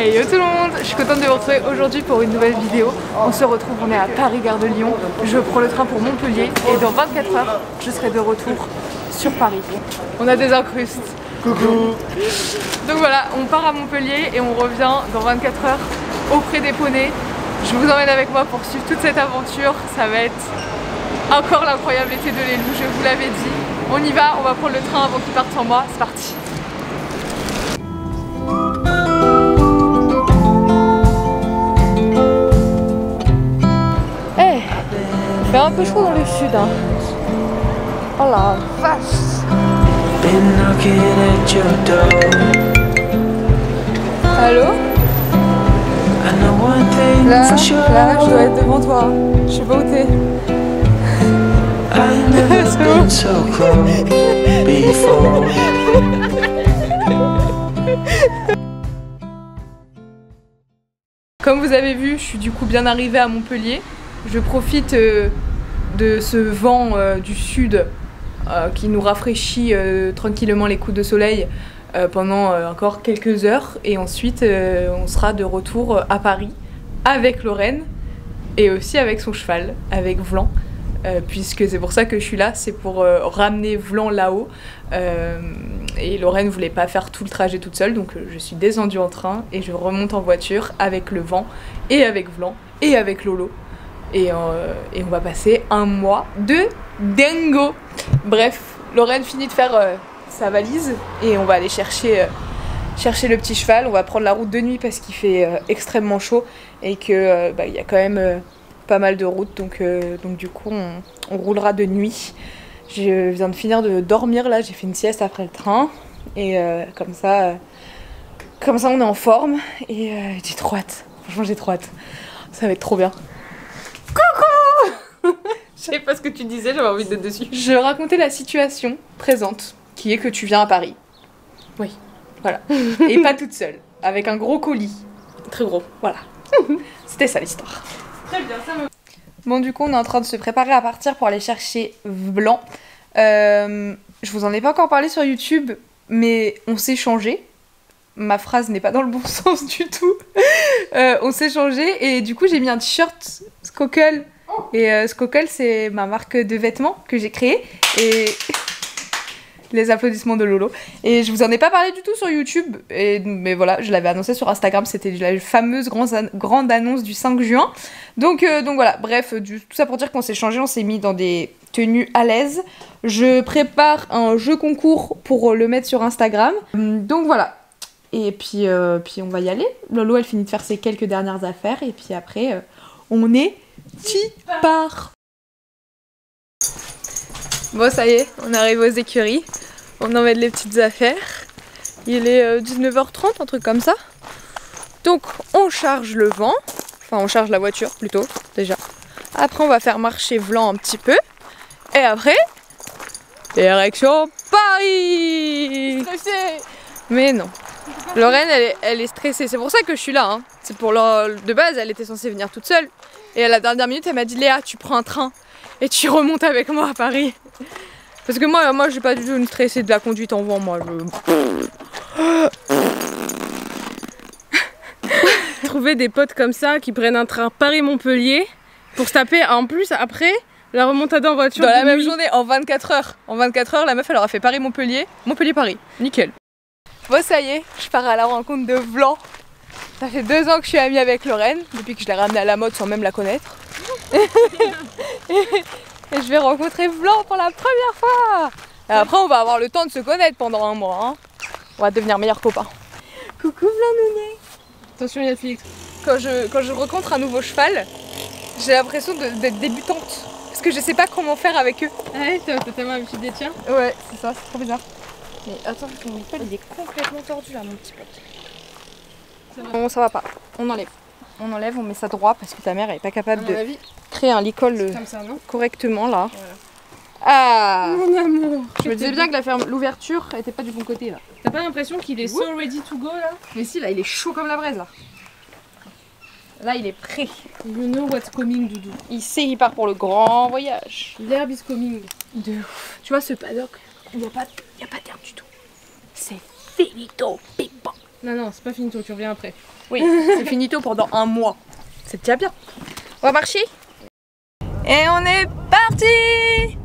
Hey yo tout le monde, je suis contente de vous retrouver aujourd'hui pour une nouvelle vidéo. On se retrouve, on est à Paris-Gare de Lyon. Je prends le train pour Montpellier et dans 24 heures, je serai de retour sur Paris. On a des incrustes. Coucou Donc voilà, on part à Montpellier et on revient dans 24 heures auprès des poneys. Je vous emmène avec moi pour suivre toute cette aventure. Ça va être encore l'incroyable été de l'élu, je vous l'avais dit. On y va, on va prendre le train avant qu'il parte sans moi. C'est parti peu chaud dans le sud. Hein. Oh la vache. Allô? Là, là, je dois être devant toi. Je sais pas où t'es. Comme vous avez vu, je suis du coup bien arrivée à Montpellier. Je profite euh, de ce vent euh, du sud euh, qui nous rafraîchit euh, tranquillement les coups de soleil pendant encore quelques heures. Et ensuite, on sera de retour à Paris avec Lorraine et aussi avec son cheval, avec Vlan. Puisque c'est pour ça que je suis là, c'est pour ramener Vlan là-haut. Et Lorraine voulait pas faire tout le trajet toute seule, donc je suis descendue en train et je remonte en voiture avec le vent et avec Vlan et avec Lolo. Et, euh, et on va passer un mois de dingo. Bref, Lorraine finit de faire euh, sa valise et on va aller chercher, euh, chercher le petit cheval. On va prendre la route de nuit parce qu'il fait extrêmement chaud et que bah, y a quand même pas mal de routes. Donc, donc du coup, on, roulera de nuit. Je viens de finir de dormir là, j'ai fait une sieste après le train et comme ça, comme ça on est en forme et j'ai trop hâte. Franchement, j'ai trop hâte. Ça va être trop bien. Je savais pas ce que tu disais, j'avais envie d'être dessus. Je racontais la situation présente, qui est que tu viens à Paris. Oui, voilà. Et pas toute seule, avec un gros colis. Très gros, voilà. C'était ça l'histoire. Très bien, ça me... Bon, du coup, on est en train de se préparer à partir pour aller chercher Blanc. Euh, je vous en ai pas encore parlé sur YouTube, mais on s'est changé. Ma phrase n'est pas dans le bon sens du tout. Euh, on s'est changé et du coup, j'ai mis un t-shirt Skokel. Et euh, c'est ma marque de vêtements que j'ai créée. Et les applaudissements de Lolo. Et je vous en ai pas parlé du tout sur YouTube, mais voilà, je l'avais annoncé sur Instagram, c'était la fameuse grande, annonce du 5 juin. Donc, euh, donc voilà, bref, tout ça pour dire qu'on s'est changé, on s'est mis dans des tenues à l'aise. Je prépare un jeu concours pour le mettre sur Instagram. Hum, Donc voilà. Et puis, euh, puis on va y aller. Lolo, elle finit de faire ses quelques dernières affaires, et puis après, euh, on est qui part. Bon, ça y est, on arrive aux écuries. On emmène les petites affaires. Il est euh, 19h30, un truc comme ça. Donc, on charge le vent. Enfin, on charge la voiture plutôt, déjà. Après, on va faire marcher Vlan un petit peu. Et après, direction Paris Mais non. Lorraine, elle est, elle est stressée. C'est pour ça que je suis là. hein. C'est pour de base, elle était censée venir toute seule. Et à la dernière minute, elle m'a dit Léa, tu prends un train et tu remontes avec moi à Paris. Parce que moi, moi, je suis pas du tout une stressée de la conduite en vent. Moi, je... trouver des potes comme ça qui prennent un train Paris-Montpellier pour se taper en plus après la remontada en voiture. dans la même journée, en 24 heures. En 24 heures, la meuf, elle aura fait Paris-Montpellier, Montpellier-Paris. Nickel. Bon, ça y est, je pars à la rencontre de Vlan. Ça fait deux ans que je suis amie avec Lorraine, depuis que je l'ai ramenée à la mode sans même la connaître. Et je vais rencontrer Vlan pour la première fois. Et après, on va avoir le temps de se connaître pendant un mois. hein. On va devenir meilleurs copains. Coucou Vlan Nounet. Attention, il y a le filtre. Quand je, quand je rencontre un nouveau cheval, j'ai l'impression d'être débutante. Parce que je sais pas comment faire avec eux. Ah ouais, t'as tellement l'habitude des tiens. Ouais, c'est ça, c'est trop bizarre. Mais attends, ton nickel il est complètement tordu là, mon petit pote. Bon, ça va pas. On enlève. On enlève, on met ça droit parce que ta mère elle est pas capable mon de avis, créer un licol euh, ça, correctement là. Voilà. Ah Mon amour Je me disais bien que la ferme- l'ouverture était pas du bon côté là. T'as pas l'impression qu'il est so ready to go là? Mais si, là il est chaud comme la braise là. Là il est prêt. You know what's coming, Doudou. Il sait, il part pour le grand voyage. L'herbe is coming. De ouf. Tu vois ce paddock, il n'y a pas, y a pas d'herbe du tout. C'est finito, pipo. Non, non, c'est pas finito, tu reviens après. Oui, c'est finito pendant un mois. C'est déjà bien. On va marcher Et on est parti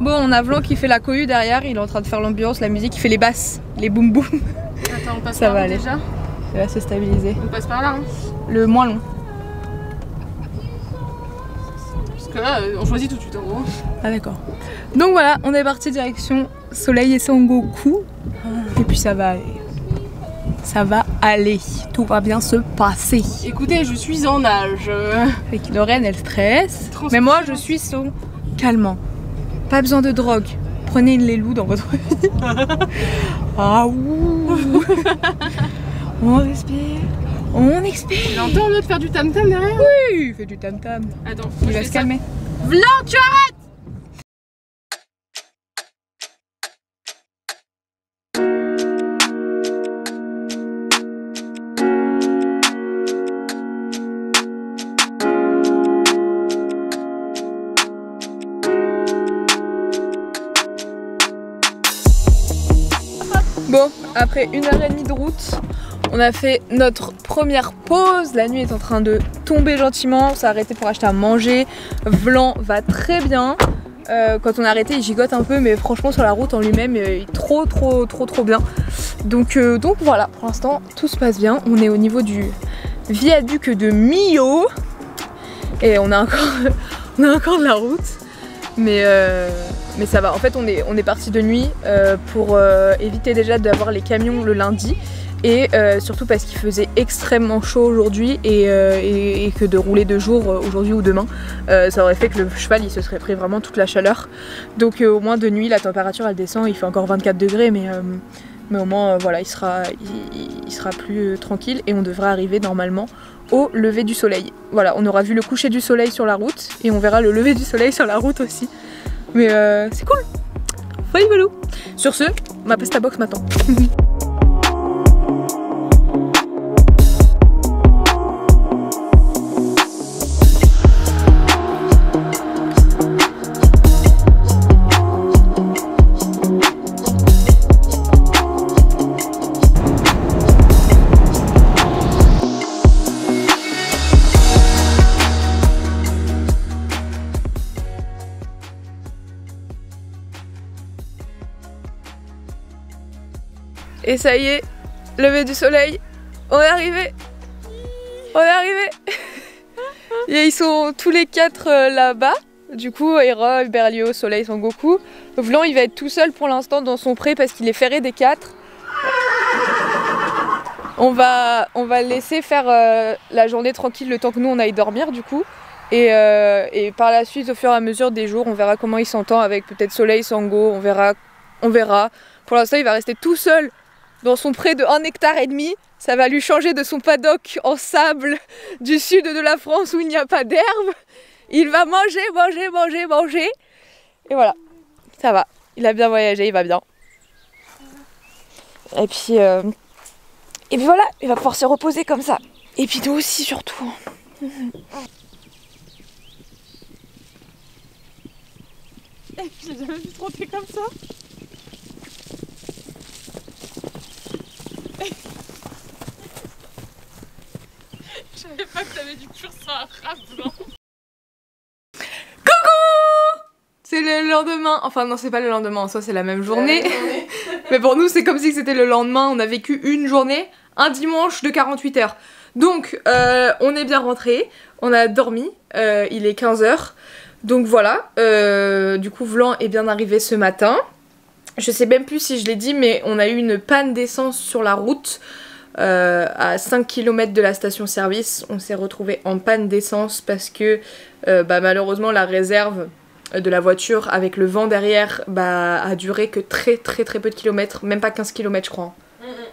Bon, on a Vlan qui fait la cohue derrière, il est en train de faire l'ambiance, la musique, il fait les basses, les boum boum. Attends, on passe Ça par va aller. déjà Il va se stabiliser. On passe par là, hein Le moins long. Que là, euh, on choisit tout de suite en gros. Ah d'accord. Donc voilà, on est parti direction Soleil et Sangoku. Et puis ça va aller. Ça va aller. Tout va bien se passer. Écoutez, je suis en âge. euh, Avec Lorraine, elle stresse. Mais moi, je suis son calmant. Pas besoin de drogue. Prenez une lélou dans votre vie. ah ouh. On respire. On expire. J'entends l'autre faire du tam-tam derrière Oui, il fait du tam tam. Attends, Il va se ça. calmer. Vlan, tu arrêtes Bon, après une heure et demie de route, on a fait notre première pause. La nuit est en train de tomber gentiment. On s'est arrêté pour acheter à manger. Vlan va très bien. Euh, quand on a arrêté, il gigote un peu, mais franchement, sur la route en lui-même, euh, il est trop, trop, trop, trop bien. Donc, euh, donc voilà, pour l'instant, tout se passe bien. On est au niveau du viaduc de Millau. Et on a encore, de la route. Mais, ça va. En fait, on est, on est parti de nuit pour éviter déjà d'avoir les camions le lundi. Et euh, surtout parce qu'il faisait extrêmement chaud aujourd'hui et, euh, que de rouler de jour euh, aujourd'hui ou demain, ça aurait fait que le cheval il se serait pris vraiment toute la chaleur. Donc au moins de nuit la température elle descend, il fait encore 24 degrés mais, mais au moins voilà il sera, il, sera plus tranquille et on devrait arriver normalement au lever du soleil. Voilà, on aura vu le coucher du soleil sur la route et on verra le lever du soleil sur la route aussi. Mais c'est cool. Folie. Sur ce, ma pesta box m'attend. Et ça y est, lever du soleil. On est arrivé. On est arrivé. Et ils sont tous les quatre euh, là-bas. Du coup, Hera, Berlioz, Soleil, Sangoku. Vlan, il va être tout seul pour l'instant dans son pré parce qu'il est ferré des quatre. On va, on va laisser faire euh, la journée tranquille le temps que nous on aille dormir du coup. Et, euh, et par la suite, au fur et à mesure des jours, on verra comment il s'entend avec peut-être Soleil, Sango. On verra, on verra. Pour l'instant, il va rester tout seul dans son pré de 1 hectare et demi. Ça va lui changer de son paddock en sable du sud de la France où il n'y a pas d'herbe. Il va manger, manger, manger, manger. Et voilà, ça va. Il a bien voyagé, il va bien. Et puis, euh, et puis voilà, il va pouvoir se reposer comme ça. Et puis nous aussi surtout. J'ai jamais vu trotter comme ça. Je savais pas que t'avais du à rap blanc. C'est le lendemain, enfin non c'est pas le lendemain, en soi c'est la même journée. Mais pour nous c'est comme si c'était le lendemain, on a vécu une journée, un dimanche de 48 heures. Donc euh, on est bien rentré, on a dormi, euh, il est 15h. Donc voilà, euh, du coup Vlan est bien arrivé ce matin. Je sais même plus si je l'ai dit, mais on a eu une panne d'essence sur la route. Euh, à 5 km de la station service, on s'est retrouvé en panne d'essence parce que euh, bah, malheureusement la réserve de la voiture avec le vent derrière bah, a duré que très très très peu de kilomètres, même pas 15 km je crois.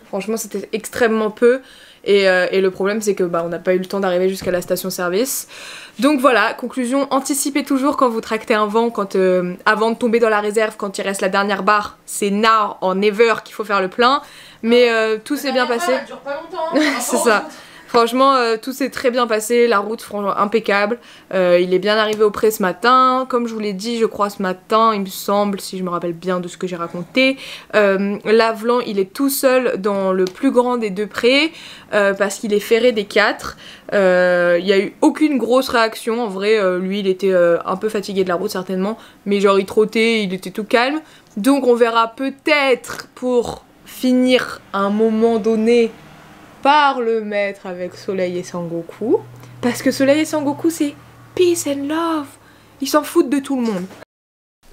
Franchement c'était extrêmement peu et, euh, et le problème c'est que bah, on n'a pas eu le temps d'arriver jusqu'à la station service. Donc voilà, conclusion, anticipez toujours quand vous tractez un vent, quand, euh, avant de tomber dans la réserve, quand il reste la dernière barre, c'est now en never qu'il faut faire le plein. Mais euh, tout s'est bien passé. dure pas longtemps. C'est ça. Franchement, euh, tout s'est très bien passé, la route franchement impeccable. Euh, il est bien arrivé au pré ce matin. Comme je vous l'ai dit, je crois ce matin, il me semble, si je me rappelle bien de ce que j'ai raconté. Euh, il est tout seul dans le plus grand des deux prés euh, parce qu'il est ferré des quatre. Il y a eu aucune grosse réaction. En vrai, lui, il était un peu fatigué de la route certainement, mais genre il trottait, il était tout calme. Donc on verra peut-être pour finir à un moment donné par le mettre avec Soleil et Sangoku. Parce que Soleil et Sangoku, c'est peace and love. Ils s'en foutent de tout le monde.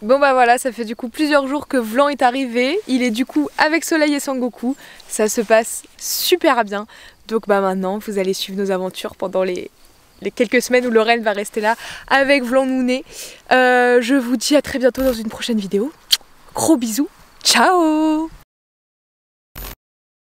Bon bah voilà, ça fait du coup plusieurs jours que Vlan est arrivé. Il est du coup avec Soleil et Sangoku. Ça se passe super bien. Donc bah maintenant, vous allez suivre nos aventures pendant les, les quelques semaines où Lorraine va rester là avec Vlan Nouné. Euh, je vous dis à très bientôt dans une prochaine vidéo. Gros bisous. Ciao